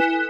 misunderstood.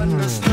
understand.